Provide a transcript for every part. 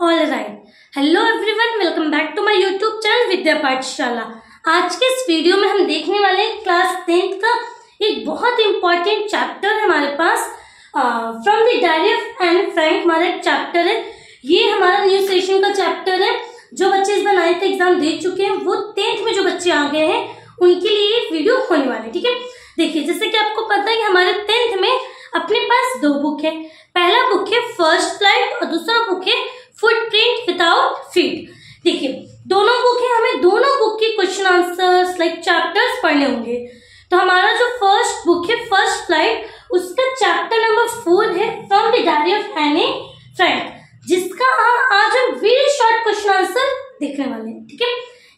All right hello everyone welcome back to my YouTube channel Vidya Pathshala आज के इस video में हम देखने वाले क्लास टेंथ का एक बहुत इंपॉर्टेंट चैप्टर हमारे पास। From the diary of Anne Frank हमारा एक चैप्टर है। ये हमारा न्यू सेशन का चैप्टर है। जो बच्चे इस बार नाइन्थ एग्ज़ाम दे चुके हैं, वो टेंथ में जो बच्चे आ गए हैं, उनके लिए ये वीडियो होने वाले ठीक है? देखिए, जैसे कि आपको पता है कि हमारे टेंथ में अपने पास दो बुक है। पहला बुक है फ़र्स्ट फ़्लाइट और दूसरा बुक है फुटप्रिंट विदाउट फीट देखिए, दोनों बुक है, हमें दोनों बुक के क्वेश्चन आंसर्स लाइक चैप्टर्स पढ़ने होंगे। तो हमारा जो फ़र्स्ट बुक है फ़र्स्ट फ़्लाइट उसका चैप्टर नंबर फोर है from the diary of Anne Frank जिसका हम आज हम वेरी शॉर्ट क्वेश्चन आंसर देखने वाले हैं, ठीक है?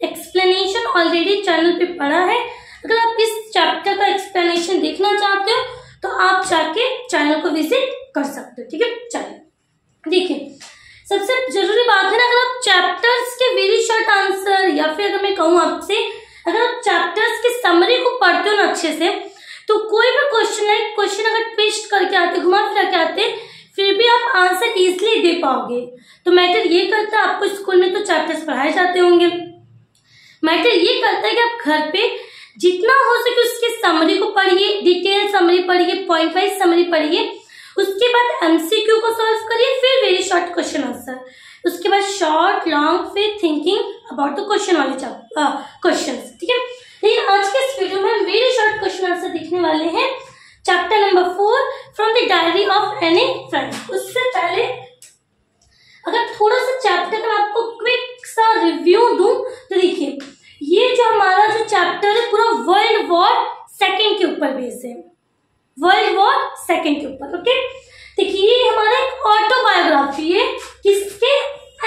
एक्सप्लेनेशन ऑलरेडी चैनल पे पढ़ा है। अगर आप इस चैप्टर का एक्सप्लेनेशन देखना चाहते हो तो आप जाके चैनल को विज़िट कर सकते हो, ठीक है? चलिए, देखिए सबसे ज़रूरी बात है ना, अगर आप चैप्टर्स के वेरी शॉर्ट आंसर या फिर अगर मैं कहूँ आपसे, अगर आप चैप्टर्स के समरी को पढ़ते हो ना अच्छे से तो कोई भी क्वेश्चन है क्वेश्चन अगर ट्विस्ट करके आते, घुमा फिरा के आते, फिर भी आप आंसर इजिली दे पाओगे। तो मैटर ये करता है, आपको स्कूल में तो चैप्टर्स पढ़ाए जाते होंगे। मैटर ये करता है कि आप घर पे जितना हो सके उसकी समरी को पढ़िए डिटेल समरी पढ़िए पॉइंट वाइज समरी पढ़िए उसके बाद एमसीक्यू को सॉल्व करिए, फिर वेरी शॉर्ट क्वेश्चन आंसर उसके बाद शॉर्ट लॉन्ग फिर थिंकिंग अबाउट द क्वेश्चन वाले क्वेश्चन ठीक है? लेकिन आज के इस वीडियो में हम वेरी शॉर्ट क्वेश्चन आंसर देखने वाले हैं. Chapter number four from the diary of Anne Frank उससे पहले अगर थोड़ा सा चैप्टर का आपको क्विक सा रिव्यू दूँ तो देखिए ये जो हमारा जो चैप्टर है पूरा वर्ल्ड वॉर सेकेंड के ऊपर बेस है वर्ल्ड वॉर सेकेंड के ऊपर ओके देखिए ये हमारा एक ऑटोबायोग्राफी है किसके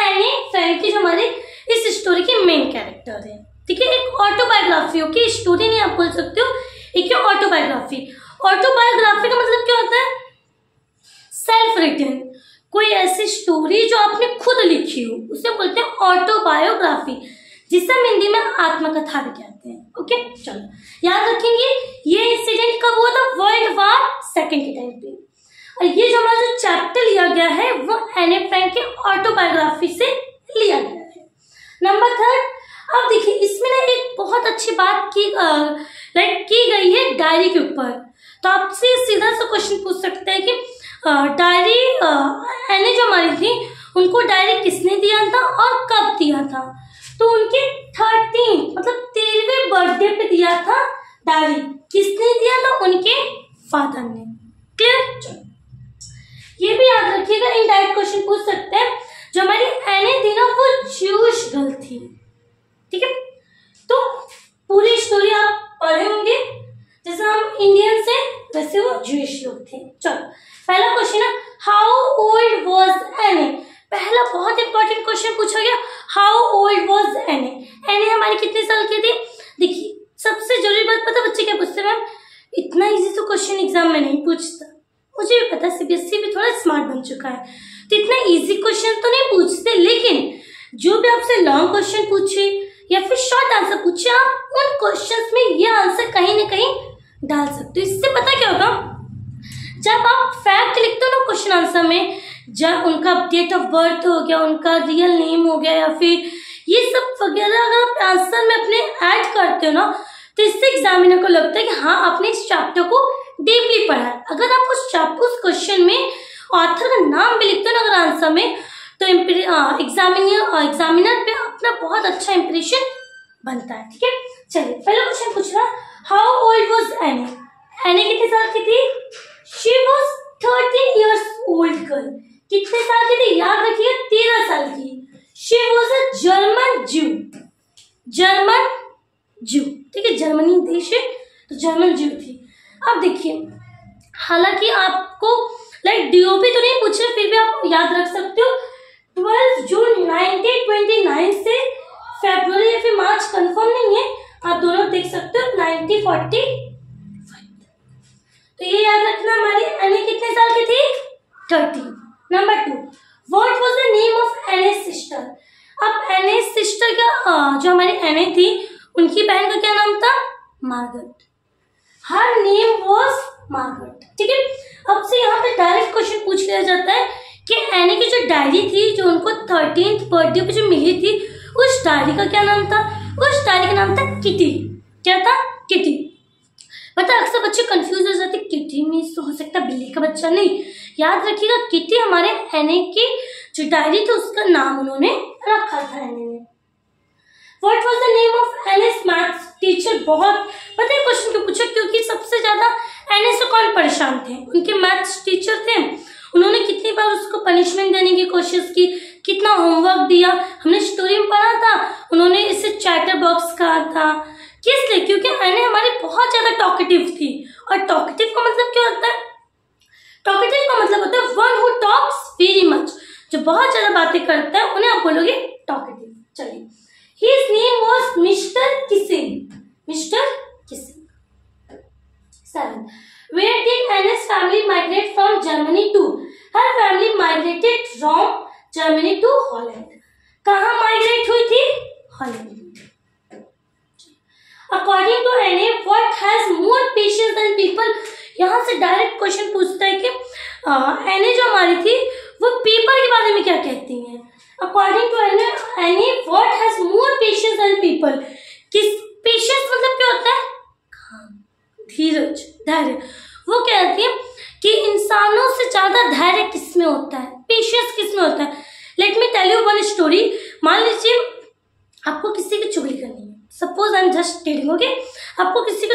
एनी फ्रेंड की जो हमारे इस स्टोरी के मेन कैरेक्टर है ठीक है एक ऑटोबायोग्राफी ओके स्टोरी नहीं आप बोल सकते हो एक है ऑटोबायोग्राफी ऑटोबायोग्राफी का मतलब क्या होता है रिटर्न कोई ऐसी स्टोरी जो आपने खुद लिखी हो, उसे बोलते हैं ऑटोबायोग्राफी जिसे हम हिंदी में आत्मकथा भी कहते हैं। ओके चलो। याद रखेंगे, ये इंसिडेंट कब हुआ था? वर्ल्ड वार सेकेंड के टाइम पे। और ये जो हमारा जो चैप्टर लिया गया है, वो एने फ्रैंक के ऑटोबायोग्राफी से लिया गया है। नंबर थर्ड अब देखिए, इसमें ना एक बहुत अच्छी बात की लाइक की गई है डायरी के ऊपर। तो आपसे सीधा सा क्वेश्चन पूछ सकते हैं कि डायरी एने जो हमारी थी, उनको डायरी किसने दिया था और कब दिया था? तो उनके थर्टीन मतलब तेरहवें बर्थडे पे दिया था डायरी। किसने दिया था? उनके फादर ने। क्लियर ये भी याद रखिएगा, इन डायरेक्ट क्वेश्चन पूछ सकते हैं। जो हमारी एने थी ना, वो ज्यूश गर्ल थी। ठीक है? तो पूरी स्टोरी आप पढ़े होंगे। जैसे हम इंडियन से, वैसे वो ज्यूश लोग थे। चलो पहला क्वेश्चन है हाउ ओल्ड वॉज़ एने पहला बहुत इंपॉर्टेंट क्वेश्चन पूछा गया हाउ ओल्ड वॉज़ एने एने हमारी कितने साल की थी देखिए सबसे ज़रूरी बात पता बच्चे क्या पूछते मैम इतना इजी तो क्वेश्चन एग्ज़ाम में नहीं पूछता मुझे भी पता सीबीएसई भी थोड़ा स्मार्ट बन चुका है तो इतना इजी क्वेश्चन तो नहीं पूछते लेकिन जो भी आपसे लॉन्ग क्वेश्चन पूछे, या फिर शॉर्ट आंसर पूछे, आप उन क्वेश्चन में ये आंसर कहीं ना कहीं डाल सकते हो। इससे पता क्या होगा? जब आप फैक्ट लिखते हो ना क्वेश्चन आंसर में, जब उनका डेट ऑफ़ बर्थ हो गया, उनका रियल नेम हो गया, या फिर ये सब वगैरह अगर आप आंसर में अपने ऐड करते हो ना तो इससे एग्जामिनर को लगता है कि हाँ आपने इस चैप्टर को डीपली पढ़ा है। अगर आप उस चैप्टर उस क्वेश्चन में ऑथर का नाम भी लिखते हो ना अगर आंसर में तो एग्जामिनर एग्जामिनर पे अपना बहुत अच्छा इंप्रेशन बनता है, ठीक है? चलिए, पहला क्वेश्चन पूछ रहा हाउ ओल्ड वॉज़ एने एने कितने साल की थी? She was thirteen years old girl कितने साल की थी? याद रखिए, तेरह साल की। She was a German Jew German Jew ठीक है? जर्मनी देश है तो जर्मन जू थी। अब देखिए, हालाँकि आपको लाइक डीओपी तो नहीं पूछे फिर भी आप याद रख सकते हो। Twelve June nineteen twenty nine से फेब्रुवरी या फिर मार्च कंफर्म नहीं है। आप दोनों देख सकते हो, नाइनटीन फोर्टी तो ये याद रखना हमारी अने कितने साल की थी? Thirty number two what was the name of Anne sister अब एन सिस्टर का जो हमारी एन थी, उनकी बहन का क्या नाम था? Margot her name was Margot ठीक है? अब से यहाँ पे डायरेक्ट क्वेश्चन पूछ लिया जाता है कि एने की जो डायरी थी, जो उनको थर्टीन बर्थडे पे जो मिली थी, उस डायरी का क्या नाम था? उस डायरी का नाम था किटी। क्या था? किटी। पता अक्सर बच्चे कंफ्यूज हो जाते किटी मीन्स तो हो सकता बिल्ली का बच्चा नहीं। याद रखिएगा, किटी हमारे एने की जो डायरी थी, उसका नाम उन्होंने रखा था एने ने what was the name of Anne's maths teacher बहुत, पता है क्वेश्चन क्यों पूछा? क्योंकि सबसे ज़्यादा एनएस कौन परेशान थे? उनके मैथ्स टीचर थे। उन्होंने कितनी बार उसको पनिशमेंट देने की कोशिश की? कितना होमवर्क दिया? हमने स्टोरी में पढ़ा था। उन्होंने इसे चैटर बॉक्स कहा था। किस लिए क्योंकि एने हमारी बहुत ज़्यादा टॉकेटिव थी। और टॉकेटिव का मतलब क्या होता है? टॉकेटिव का मतलब होता है one who talks very much जो बहुत ज़्यादा बातें करता है, उन्हें आप बोलोगे टॉकेटिव चलिए। His name was mister Keesing mister Keesing seven Where did family migrated from Germany to? Her family migrated from Germany to Holland. कहाँ migrate हुई थी Holland. According to एने what has more patience than people? यहाँ से direct question पूछता है कि एने जो हमारी थी वो पीपल के बारे में क्या कहती हैं according to Anne Anne what has more patience than people किस पेशेंस मतलब क्या होता है धीरज धैर्य वो कहती है कि इंसानों से ज़्यादा धैर्य किसमें होता है पेशेंस किसमें होता है let me tell you one story मान लीजिए आपको किसी की चुगली करनी है suppose I am just telling okay आपको किसी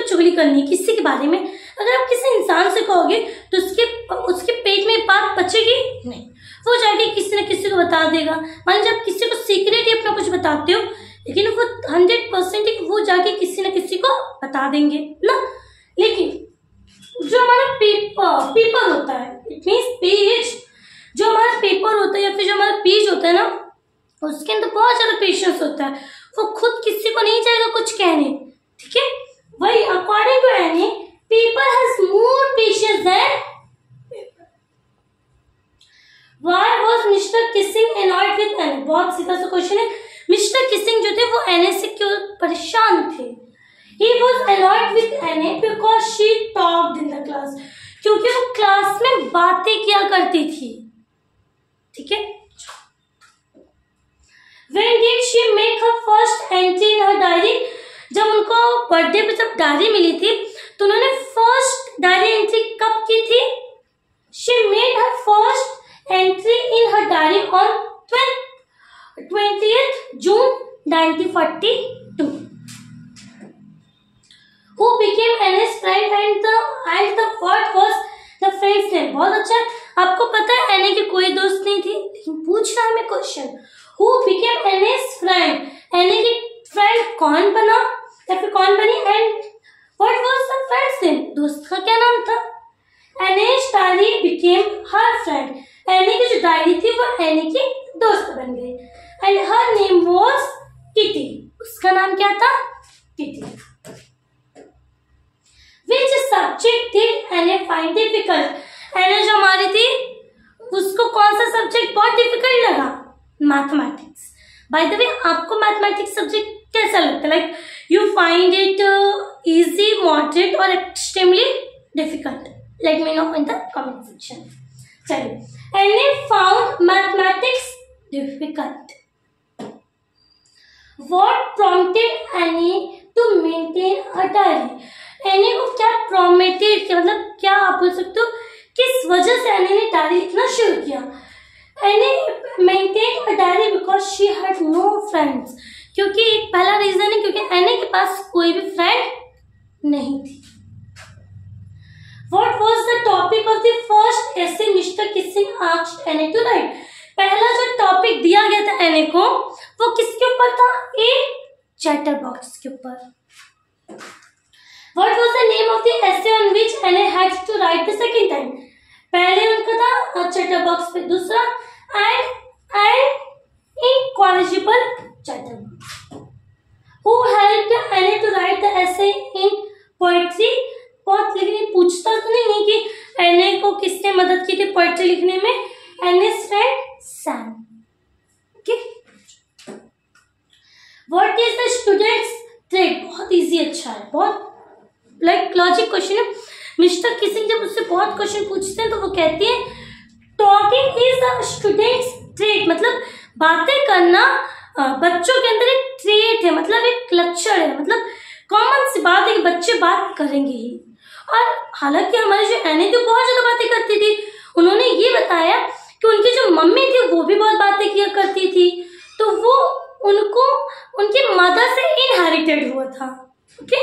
करनी किसी के बारे में। अगर आप किसी इंसान से कहोगे तो उसके उसके पेट में बात बचेगी नहीं। वो जाके किसी न किसी को बता देगा। मान आप किसी को सीक्रेट ही अपना कुछ बताते हो, लेकिन वो हंड्रेड परसेंट वो जाके किसी न किसी को बता देंगे, ना? लेकिन जो हमारा पेपर पेपर होता है इट मीन्स पेज जो हमारा पेपर होता है या फिर जो हमारा पेज होता है ना, उसके अंदर बहुत ज़्यादा पेशेंस होता है। वो खुद किसी को नहीं जाएगा कुछ कहने, ठीक है? वही according to Anne people has more patience than Why was Mr. Kissing annoyed with Anne? बहुत सीधा सा क्वेश्चन है मिस्टर किसिंग जो थे वो एने से क्यों परेशान थे He was annoyed with Anne because she talked in the class. क्योंकि वो क्लास में बातें किया करती थी ठीक है When did she make her first entry in her diary? जब उनको बर्थडे पे जब डायरी मिली थी तो उन्होंने फ़र्स्ट डायरी एंट्री कब की थी? She made her first entry in her diary on twentieth June 1942 who became Anne's friend and the and the what was the friend's name. बहुत अच्छा। आपको पता है की कोई दोस्त नहीं थी। लेकिन पूछ रहा है मैं क्वेश्चन हु बिकेम फ्रेंड की फ्रेंड कौन बना? फिर कौन बनी? And what was the friends name दोस्त का क्या नाम था? Anne's diary became her friend Anne की जो डायरी थी, वो एने की दोस्त बन गई and her name was Kitty उसका नाम क्या था? Kitty which subject did Anne find difficult Anne जो हमारी थी, उसको कौन सा सब्जेक्ट बहुत डिफ़िकल्ट लगा? मैथमेटिक्स बाय द वे आपको मैथमेटिक्स सब्जेक्ट कैसा लगता है? Like you find it easy moderate और extremely difficult let me know in the comment section चलिए Anne found mathematics difficult what prompted Anne to maintain a diary Anne को क्या प्रोमेटेड मतलब क्या आप बोल सकते हो? किस वजह से एनी ने डायरी लिखना शुरू किया? Anne maintain a diary because she had no friends क्योंकि एक पहला रीजन है क्योंकि एने के पास कोई भी फ्रेंड नहीं थी। What was the topic of the first essay mister Keesing आज एने टू राइट पहला जो टॉपिक दिया गया था एने को, वो किसके ऊपर था? ए चैटर बॉक्स के ऊपर। What was the name of the which Anne write second time पहले उनका था चैटर बॉक्स पे, दूसरा and and in chatterbox Who helped Anne to write the essay in poetry? बहुत लेकिन पूछता तो नहीं है कि एने को किसने मदद की थी पोएट्री लिखने में? Anne's friend Sam okay what is the students trade बहुत इजी अच्छा है. बहुत लाइक लॉजिक क्वेश्चन है. मिस्टर किसिंग जब उससे बहुत क्वेश्चन पूछते हैं तो वो कहती है talking is the students trait मतलब बातें करना बच्चों के अंदर एक ट्रेट है मतलब एक लक्षण है मतलब कॉमन सी बात है कि बच्चे बात करेंगे ही। और हालाँकि हमारी जो एने थी बहुत ज़्यादा बातें करती थी। उन्होंने ये बताया कि उनकी जो मम्मी थी, वो भी बहुत बातें किया करती थी। तो वो उनको, उनकी मदर से इनहेरिटेड हुआ था okay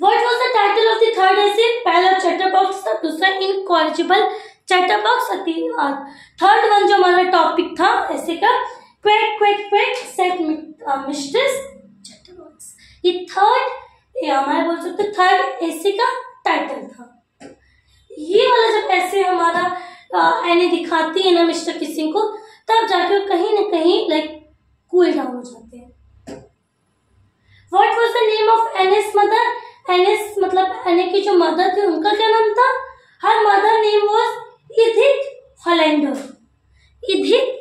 what was the title of the third essay पहला चैप्टर बॉक्स था दूसरा incorrigible chapter box third one जो हमारा टॉपिक था, ऐसे का quack quack quack set mistress chapter box ये थर्ड या हमारे बोल सकते थर्ड ऐसे का टाइटल था। ये वाला जब ऐसे हमारा एने दिखाती है ना मिस्टर किसी को, तब जाके कहीं ना कहीं लाइक कूल डाउन हो जाते हैं। What was the name of Anne's mother Anne's मतलब एने की जो मदर थी, उनका क्या नाम था? Her mother name was Edith Hollander Edith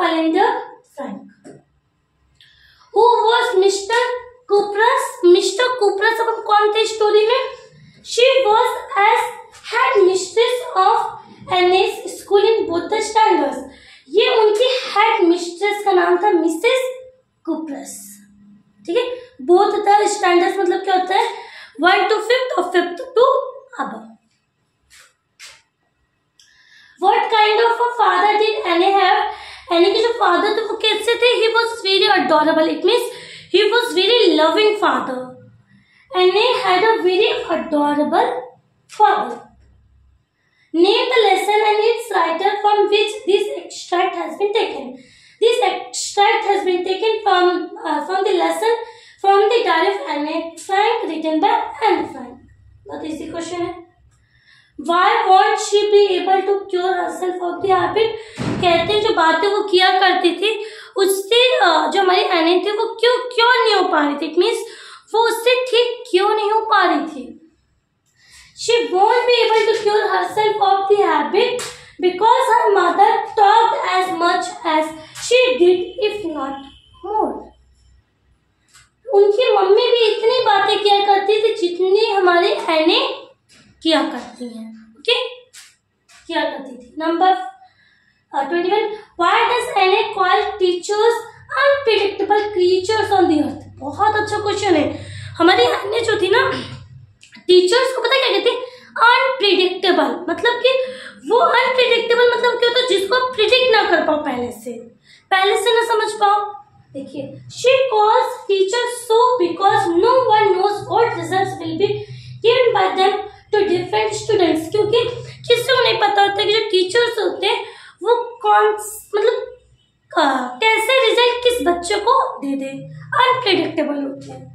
Hollander Frank who was mister Kuperus mister Kuperus अपन कौन थे स्टोरी में? She was as head mistress of Anne's school in both the standards ये उनकी हेड मिस्ट्रेस का नाम था मिसेस कुपरस ठीक है? बोथ द स्टैंडर्ड्स मतलब क्या होता है? वन टू फिफ्थ और फिफ्थ टू अब What kind of a father did Anne have Anne के जो फादर थे वो कैसे थे he was very adorable it means he was very loving father Anne had a very adorable father Name the lesson and its writer from which this extract has been taken. This extract has been taken from uh, from the lesson from the diary of Anne Frank written by Anne Frank. बहुत easy question है Why won't she be able to cure herself of the habit? कहते हैं जो बातें वो किया करती थी उससे जो हमारी एने थी वो क्यों क्यों नहीं हो पा रही थी इट मीन्स वो उससे ठीक क्यों नहीं हो पा रही थी She won't be able to cure herself of the habit because her mother talked as much as she did, if not more. उनकी मम्मी भी इतनी बातें किया करती थी जितनी हमारी एने किया करती हैं ओके किया करती थी। Number twenty one why does Anne call teachers unpredictable creatures on the earth बहुत अच्छा क्वेश्चन है। हमारी एने जो थी ना टीचर्स को पता क्या कहते हैं? अनप्रिडिक्टेबल मतलब कि वो अनप्रिडिक्टेबल मतलब क्या होता है जिसको आप प्रिडिक्ट ना कर पाओ पहले से। पहले से ना समझ पाओ। देखिए she calls teacher so because no one knows what results will be given by them to different students क्योंकि किसी को नहीं पता होता कि जो टीचर्स होते हैं वो कौन मतलब कैसे रिज़ल्ट किस बच्चे को दे दे अनप्रिडिक्टेबल होते हैं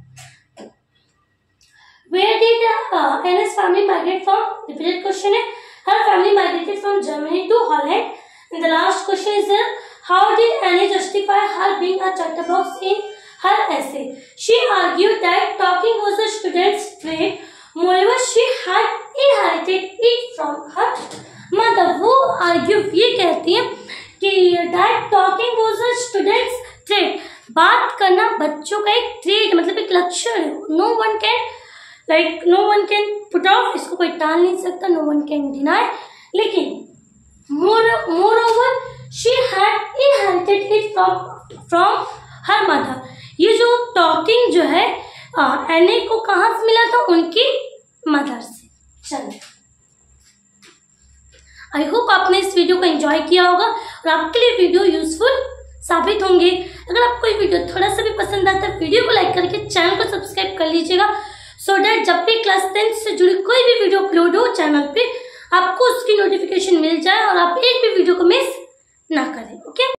Where did uh, Anna's family migrate from? Repeated question है. Her family migrated from Germany to Holland. And the last question is uh, how did Anna justify her being a chatterbox in her essay? She argued that talking was a student's trait. Moreover, she had inherited it from her mother. वो argue ये कहती है कि that talking was a student's trait. बात करना बच्चों का एक ट्रेड मतलब एक लक्षण है no one can like no one can put off इसको कोई टाल नहीं सकता नो वन कैन डिनाई लेकिन moreover she from from her mother ये जो टॉकिंग जो है एने को कहाँ से मिला था? उनकी मदर से. चलिए आई होप आपने इस वीडियो को एंजॉय किया होगा और आपके लिए वीडियो यूजफुल साबित होंगे. अगर आपको ये वीडियो थोड़ा सा भी पसंद आता है वीडियो को लाइक करके चैनल को सब्सक्राइब कर लीजिएगा सो डैट जब भी क्लास टेंथ से जुड़ी कोई भी वीडियो अपलोड हो चैनल पे, आपको उसकी नोटिफिकेशन मिल जाए और आप एक भी वीडियो को मिस ना करें ओके